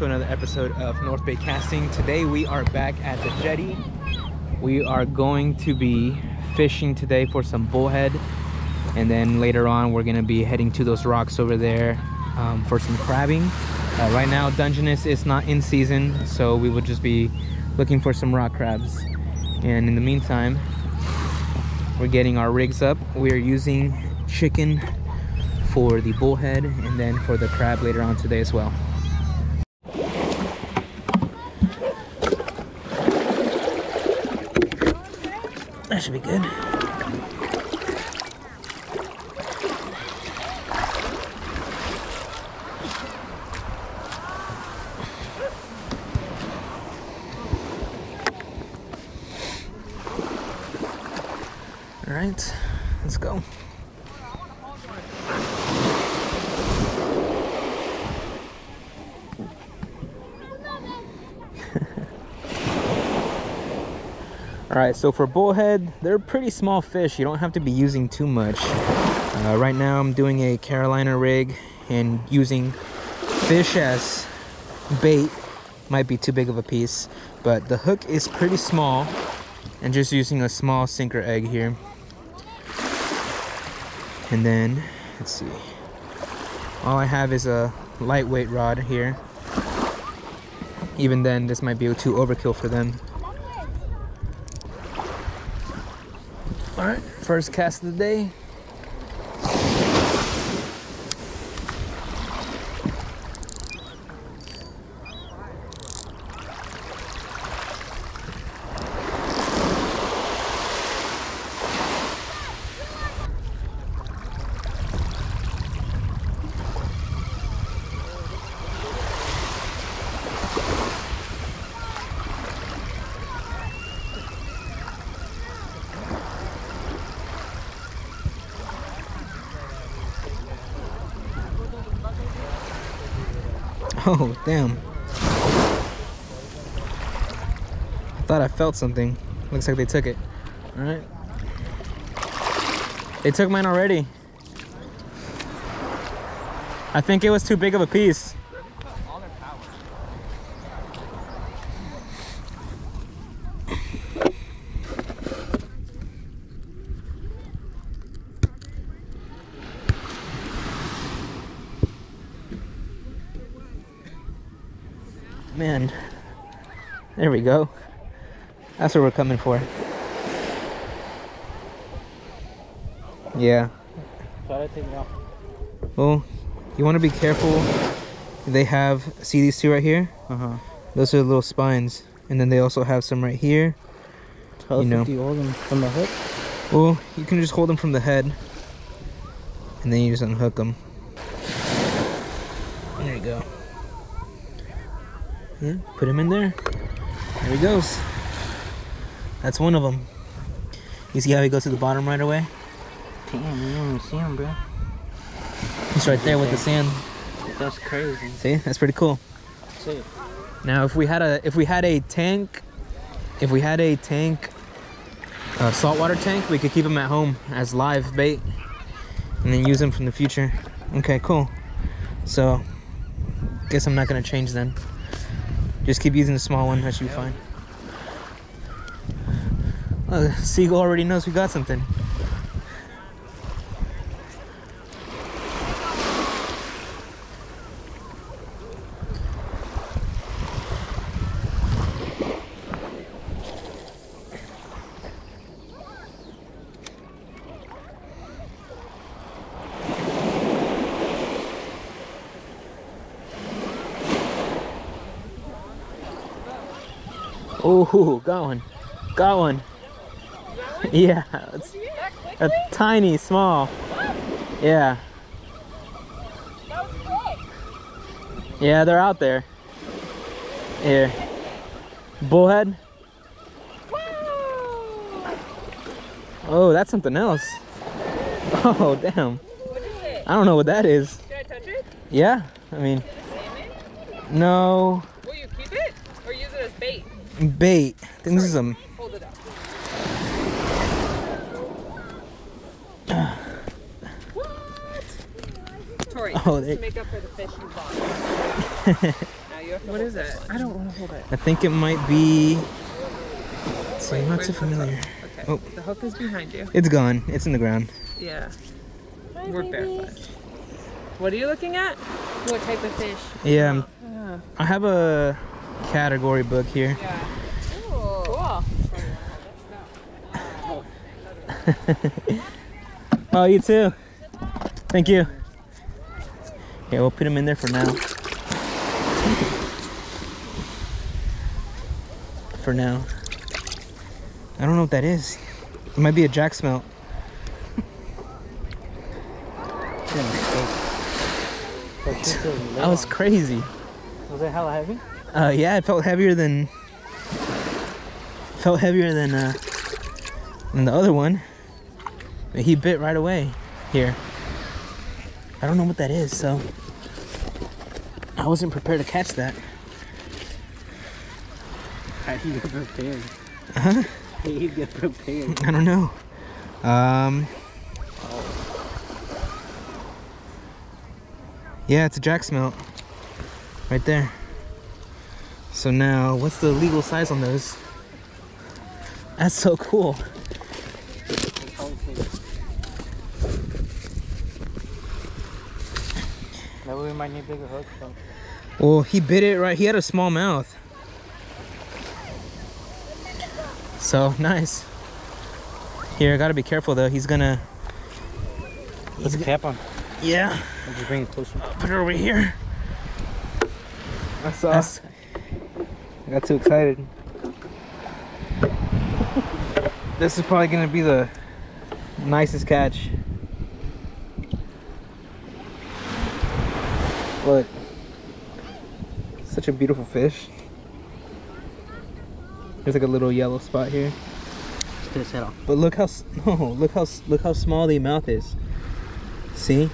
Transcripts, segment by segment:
to another episode of north bay casting. Today we are back at the jetty. We are going to be fishing today for some bullhead and then later on we're going to be heading to those rocks over there um, for some crabbing. Uh, right now dungeness is not in season so we will just be looking for some rock crabs. And in the meantime we're getting our rigs up. We are using chicken for the bullhead and then for the crab later on today as well. That should be good. All right, let's go. All right, so for bullhead, they're pretty small fish. You don't have to be using too much. Uh, right now I'm doing a Carolina rig and using fish as bait. Might be too big of a piece, but the hook is pretty small and just using a small sinker egg here. And then, let's see. All I have is a lightweight rod here. Even then, this might be too overkill for them. All right, first cast of the day. Oh, damn. I thought I felt something. Looks like they took it. All right. They took mine already. I think it was too big of a piece. Man, there we go. That's what we're coming for. Yeah. Try to take it off. Well, you want to be careful. They have, see these two right here? Uh huh. Those are the little spines. And then they also have some right here. How You know. do you hold them from the hook? Well, you can just hold them from the head. And then you just unhook them. There you go. Yeah, put them in there. There he goes. That's one of them. You see how he goes to the bottom right away? Damn, you don't even see him, bro. He's right there with the sand. That's crazy. See, that's pretty cool. Sick. Now, if we had a if we had a tank, if we had a tank, a saltwater tank, we could keep them at home as live bait, and then use them from the future. Okay, cool. So, guess I'm not gonna change then. Just keep using the small one. That should be fine. The seagull already knows we got something. Oh, got one. Got one. Yeah, it's a tiny, small. Yeah. Yeah, they're out there. Here. Bullhead. Oh, that's something else. Oh, damn. What is it? I don't know what that is. Can I touch it? Yeah, I mean, no Will you keep it or use it as bait? bait. I think this is some. Hold it up. what? Tori, Oh, they- to make up for the fish you bought. Now you have to What hold is this it? I don't want to hold it. I think it might be. See, Wait, not where's too familiar. hook? Okay. Oh. The hook is behind you. It's gone. It's in the ground. Yeah. We're barefoot. What are you looking at? What type of fish? Yeah, um, Ah. I have a category book here. Yeah. Cool. oh, you too. Thank you. Yeah, we'll put him in there for now. For now. I don't know what that is. It might be a jack smelt. That was crazy. Was it hella heavy? Uh, yeah, it felt heavier than felt heavier than uh than the other one. But he bit right away here. I don't know what that is, so I wasn't prepared to catch that. How do you get prepared? Uh-huh. How do you get prepared? I don't know. Um Yeah, it's a jack smelt. Right there. So now, what's the legal size on those? That's so cool. That we might need bigger hooks. Well, he bit it right. He had a small mouth. So nice. Here, I gotta be careful though. He's gonna. Put the cap on. Yeah. Bring it closer. Put it over here. I saw. I got too excited. this is probably gonna be the nicest catch. Look. Such a beautiful fish. There's like a little yellow spot here. Just his head off. But look how no, look how look how small the mouth is. See?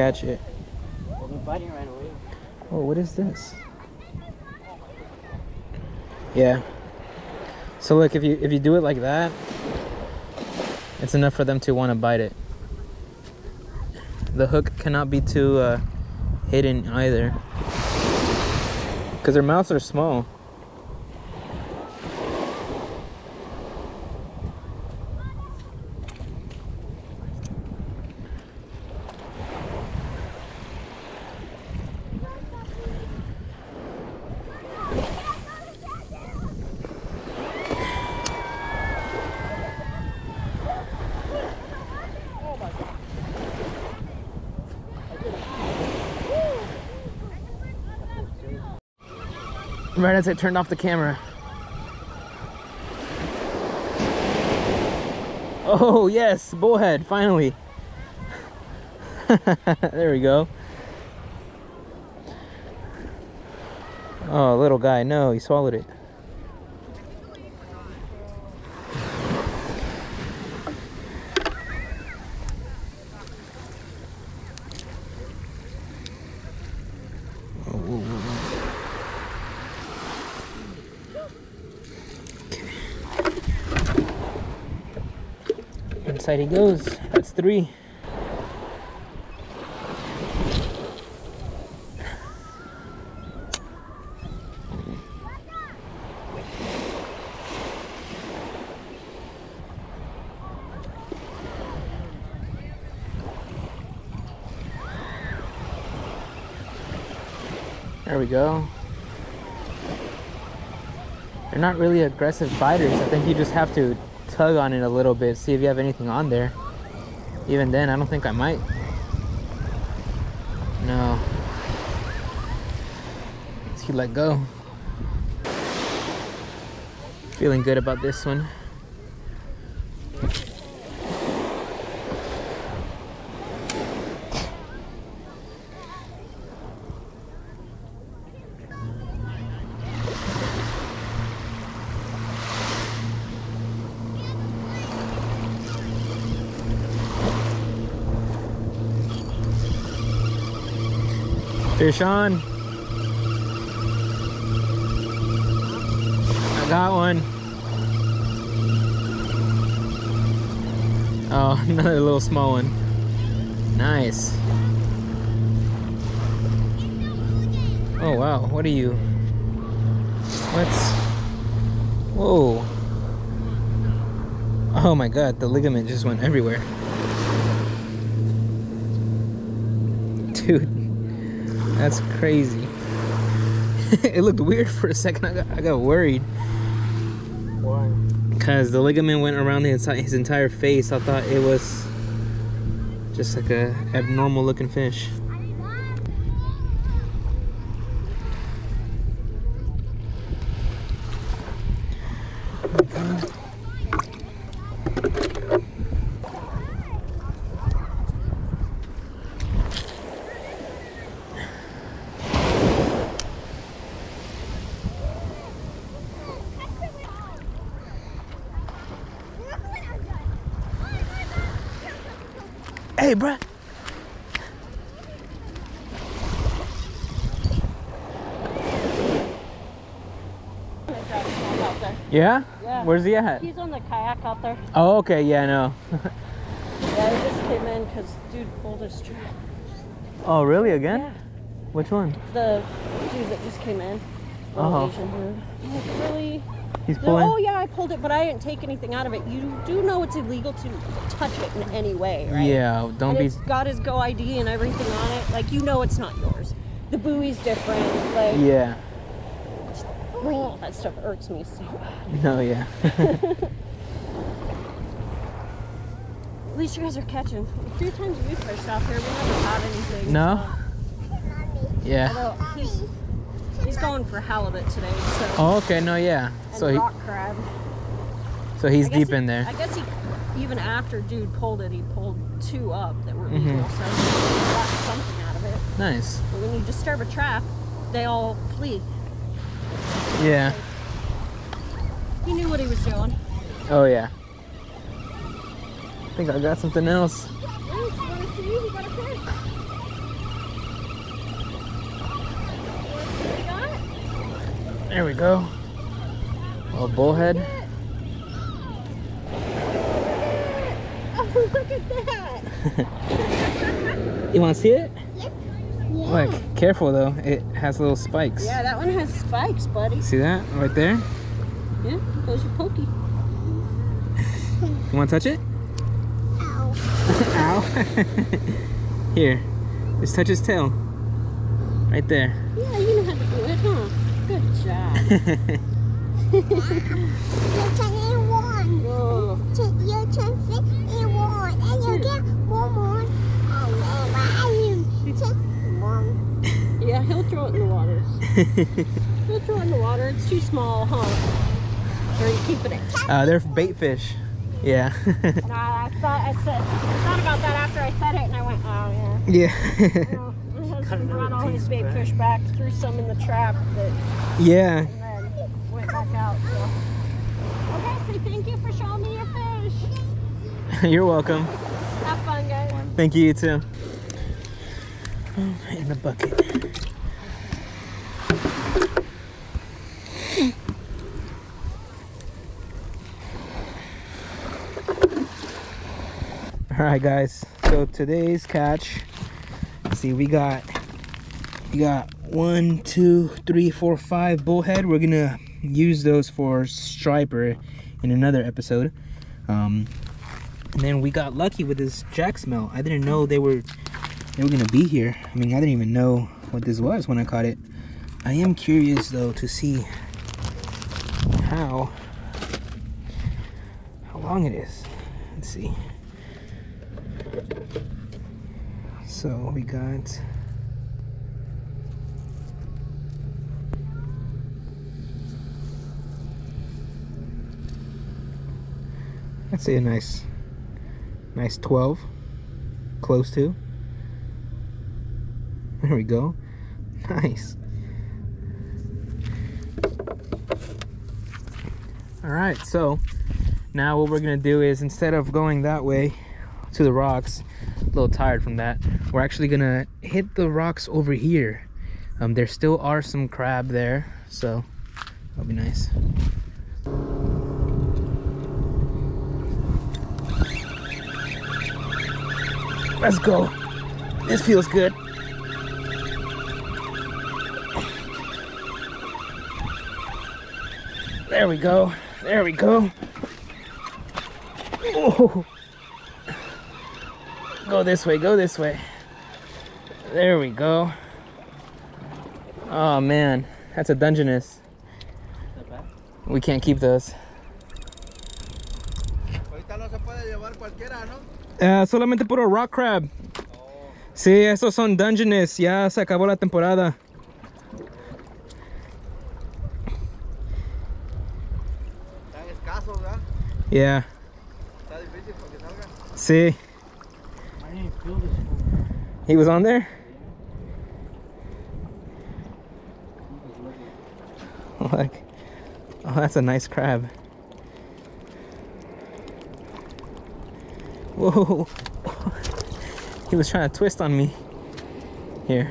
Catch it. Oh, what is this? Yeah. So look, if you if you do it like that, it's enough for them to want to bite it. The hook cannot be too uh, hidden either, because their mouths are small. I turned off the camera. Oh yes, bullhead, finally. there we go. Oh, little guy, no, he swallowed it. Oh, whoa, whoa, whoa. Inside he goes. That's three. There we go. They're not really aggressive biters. I think you just have to tug on it a little bit, see if you have anything on there. Even then, I don't think I might. No. He let go. Feeling good about this one. On. I got one. Oh, another little small one. Nice. Oh wow, what are you? What's... Whoa. Oh my god, the ligament just went everywhere. Dude, that's crazy. it looked weird for a second. I got, I got worried. Why? Because the ligament went around his, his entire face. I thought it was just like a abnormal looking fish. Hey, bruh. Yeah? Yeah. Where's he at? He's on the kayak out there. Oh, okay. Yeah, I know. Yeah, he just came in because dude pulled his tree. oh, really? Again? Yeah. Which one? The dude that just came in. Uh-huh. Oh. Asian dude. I'm like, really? He's No, pulling. oh yeah, I pulled it, but I didn't take anything out of it. You do know it's illegal to touch it in any way, right? Yeah, don't and be. It's got his Go ID and everything on it. Like you know, it's not yours. The buoy's different. Like Yeah. oh, that stuff irks me so bad. No, yeah. At least you guys are catching. A few times we fished out there, we never caught anything. No? yeah. He's going for halibut today, so Oh, okay. No, yeah. and So he, crab. so he's deep he- in there. I guess he, even after dude pulled it, he pulled two up that were Mhm. legal, so he got something out of it. Nice. But when you disturb a trap, they all flee. Yeah. He knew what he was doing. Oh, yeah. I think I got something else. Bruce, you wanna see? He got a fish. What he got? There we go. A bullhead. Oh, look at that! You want to see it? Yeah. Look, careful though. It has little spikes. Yeah, that one has spikes, buddy. See that right there? Yeah, there's your pokey. You want to touch it? Ow. Ow. Here, just touch his tail. Right there. Yeah, you know how to do it, huh? Good job. You can eat one. Oh. To- You can fit in one, and you get one more. And then you take one. Yeah, he'll throw it in the water. He'll throw it in the water. It's too small, huh? Or you keep it uh, they're bait fish. Yeah. Nah, I thought I said I thought about that after I said it, and I went, oh yeah. yeah. Well, my husband brought all his bait fish back, threw some in the trap, that, yeah. and then went back out. So. Okay, so thank you for showing me your fish. You're welcome. Have fun, guys. Thank you, you too. Oh, in the bucket. All right, guys. So today's catch. See, we got we got one, two, three, four, five bullhead. We're gonna use those for striper in another episode. Um, and then we got lucky with this jack smelt. I didn't know they were they were gonna be here. I mean, I didn't even know what this was when I caught it. I am curious though to see how how long it is. Let's see. So we got I'd say a nice nice 12 close to. There we go. Nice. All right so now what we're gonna do is instead of going that way to the rocks a little tired from that we're actually gonna hit the rocks over here. Um, there still are some crab there so that'll be nice Let's go. This feels good. There we go. There we go. Oh. Go this way, go this way. There we go. Oh man, that's a Dungeness. We can't keep those. Ah, solamente puro rock crab. Sí, esos son Dungeness. Ya se acabó la temporada. Están escasos, ¿verdad? Yeah. Está difícil porque salgan. Sí. He was on there? Like, oh, that's a nice crab. Whoa. he was trying to twist on me. Here,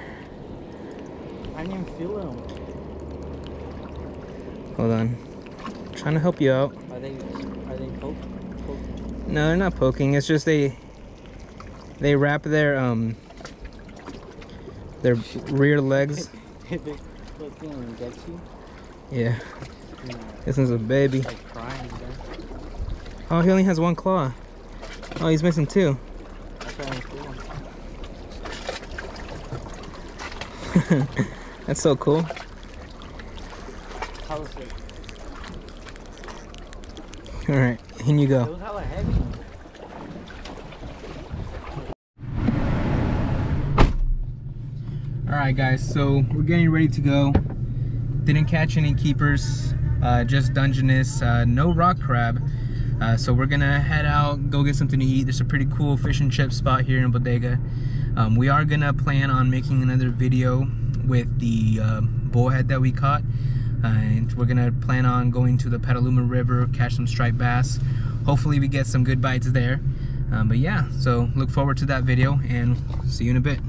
I didn't even feel him. hold on. trying to help you out. Are they are they poke? poke? No, they're not poking. It's just they they wrap their um their rear legs. If they poke you and get you, Yeah, this one's a baby. like crying. Then. Oh, he only has one claw. Oh, he's missing two. That's why I didn't feel them. That's so cool. How was it? All right, in you go. was hella heavy. All right, guys. So we're getting ready to go. Didn't catch any keepers. Uh, just Dungeness. Uh, no rock crab. Uh, so we're gonna head out, go get something to eat. There's a pretty cool fish and chip spot here in Bodega. Um, we are gonna plan on making another video with the uh, bullhead that we caught. Uh, and we're gonna plan on going to the Petaluma River, catch some striped bass. Hopefully we get some good bites there. Um, but yeah, so look forward to that video and see you in a bit.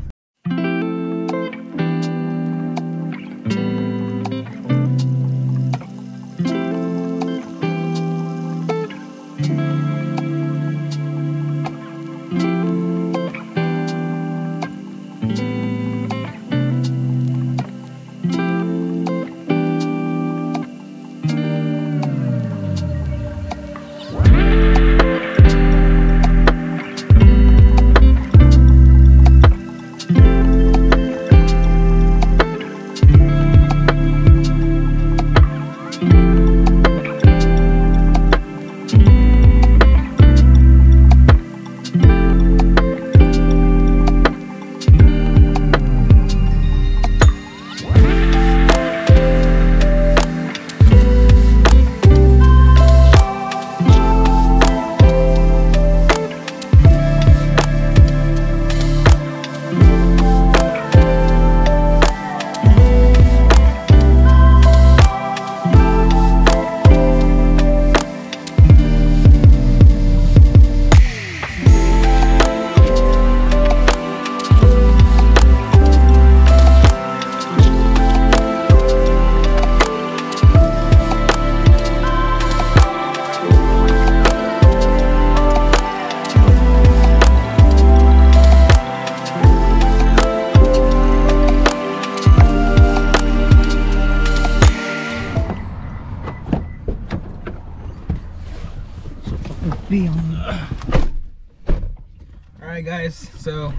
All right, guys. So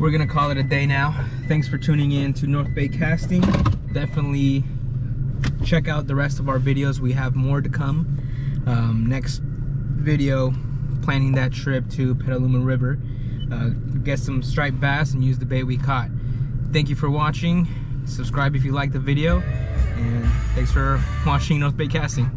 we're gonna call it a day now. Thanks for tuning in to North Bay Casting. Definitely check out the rest of our videos. We have more to come. Um, next video, planning that trip to Petaluma River. Uh, get some striped bass and use the bait we caught. Thank you for watching. Subscribe if you like the video. And thanks for watching North Bay Casting.